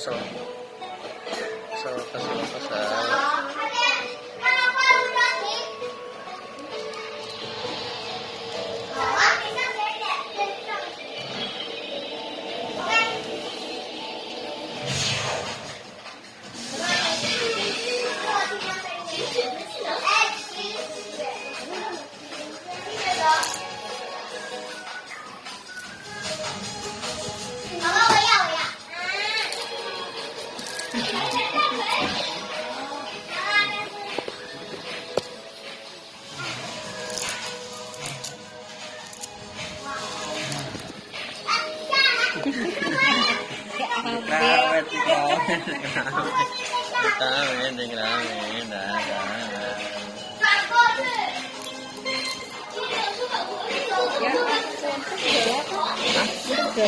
kesel kesel kesel kesel Krawet 打过去。几点钟了？几点钟了？啊，对。